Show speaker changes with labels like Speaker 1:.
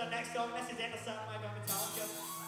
Speaker 1: our next song. This is Sandman by Metallica.